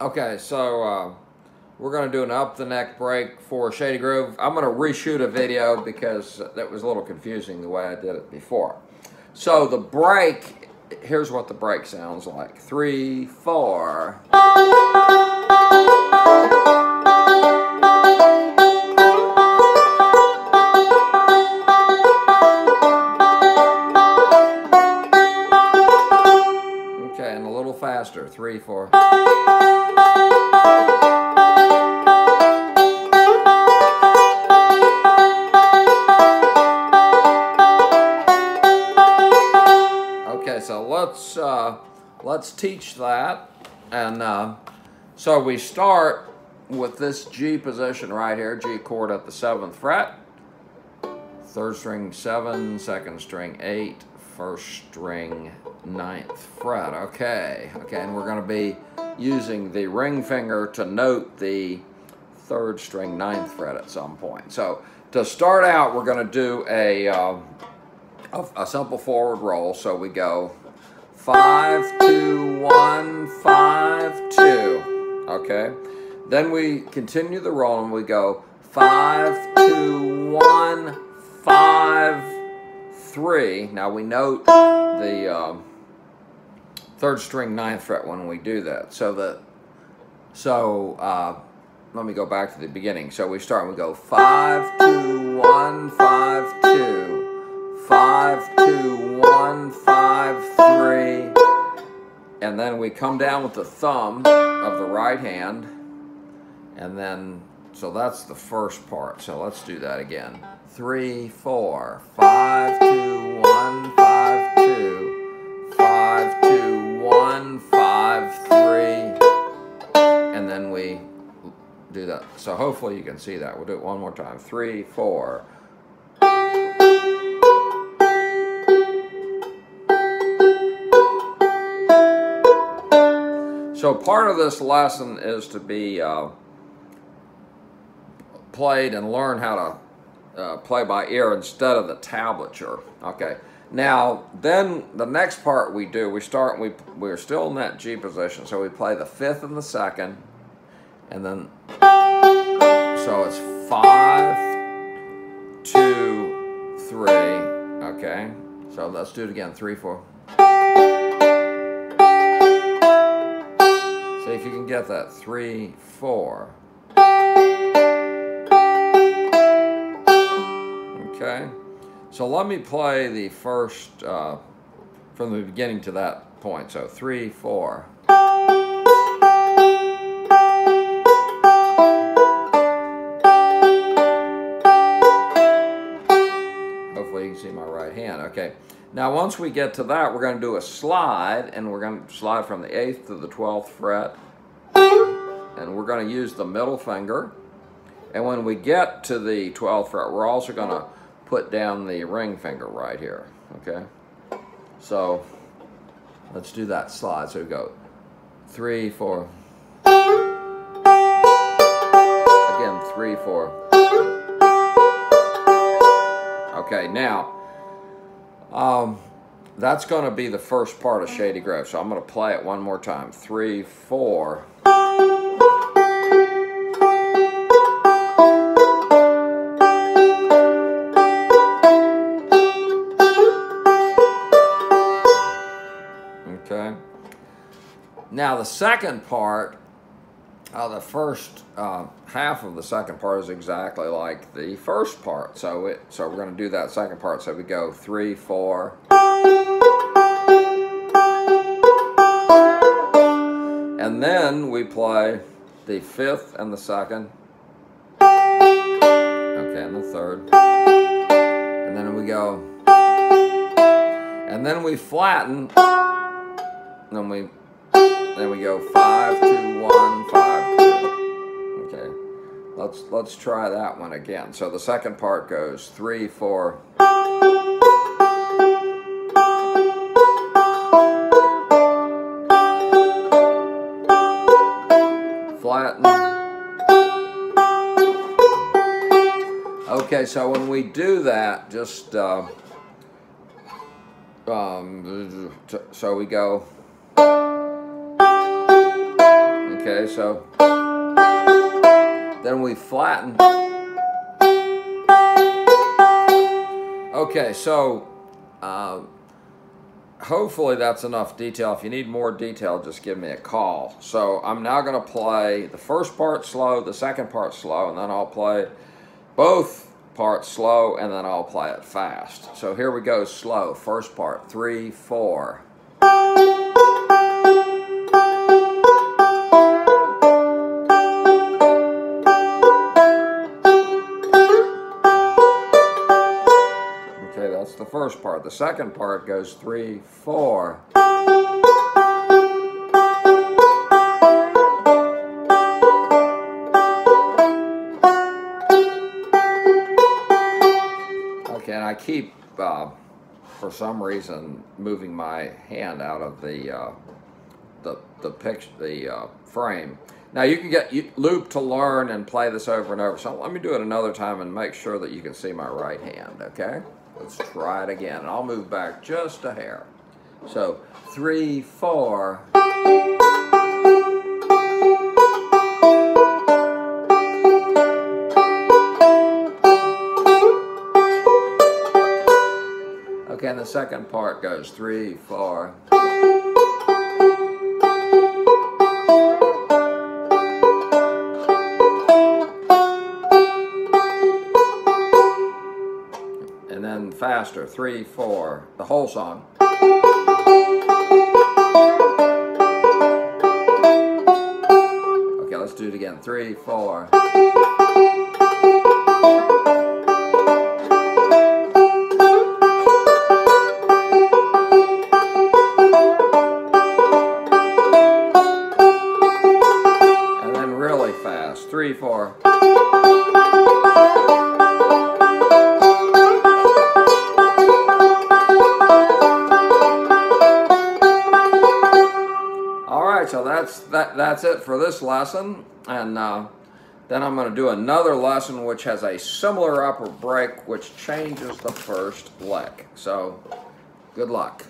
Okay, so uh, we're going to do an up the neck break for Shady Grove. I'm going to reshoot a video because that was a little confusing the way I did it before. So the break, here's what the break sounds like. Three, four. Faster. Three, four. Okay, so let's uh, let's teach that, and uh, so we start with this G position right here, G chord at the seventh fret, third string seven, second string eight, first string ninth fret. Okay, okay, and we're going to be using the ring finger to note the third string ninth fret at some point. So to start out, we're going to do a uh, a, a simple forward roll. So we go five, two, one, five, two. Okay. Then we continue the roll and we go five, two, one, five, three. Now we note the um, third string ninth fret when we do that. So that so uh, let me go back to the beginning. So we start we go five, two, one, five, two five, two, one, five, three. And then we come down with the thumb of the right hand. And then, so that's the first part. So let's do that again. Three, four, five, two, one, five, two, five, two, one, five, three. And then we do that. So hopefully you can see that. We'll do it one more time. Three, four. So part of this lesson is to be uh, played and learn how to uh, play by ear instead of the tablature. Okay. Now, then the next part we do, we start, we, we're still in that G position, so we play the fifth and the second, and then, so it's five, two, three, okay? So let's do it again, three, four. See if you can get that. Three, four. Okay. So let me play the first uh, from the beginning to that point. So three, four. Hopefully you can see my right hand. Okay. Now once we get to that, we're going to do a slide, and we're going to slide from the 8th to the 12th fret. And we're going to use the middle finger. And when we get to the 12th fret, we're also going to put down the ring finger right here, okay? So let's do that slide. So we go three, four. Again, three, four. Okay, now, um, that's going to be the first part of Shady Grove. So I'm going to play it one more time. Three, four. Okay. Now the second part, uh, the first uh, half of the second part is exactly like the first part. So it, so we're going to do that second part. So we go three, four. And then we play the fifth and the second. Okay, and the third. And then we go. And then we flatten. Then we then we go five, two, one, five, two. Okay. Let's let's try that one again. So the second part goes three, four. Flatten. Okay, so when we do that, just uh, um, so we go. Okay, so then we flatten. Okay, so uh, hopefully that's enough detail. If you need more detail, just give me a call. So I'm now going to play the first part slow, the second part slow, and then I'll play both parts slow, and then I'll play it fast. So here we go slow. First part, three, four. The first part. The second part goes three, four. Okay, and I keep, uh, for some reason, moving my hand out of the uh, the the picture, the uh, frame. Now you can get loop to learn and play this over and over. So let me do it another time and make sure that you can see my right hand. Okay. Let's try it again. I'll move back just a hair. So three, four. Okay, and the second part goes three, four. Three, four, the whole song. Okay, let's do it again. Three, four. And then really fast. Three, four. So that's that. That's it for this lesson, and uh, then I'm going to do another lesson which has a similar upper break, which changes the first lick. So, good luck.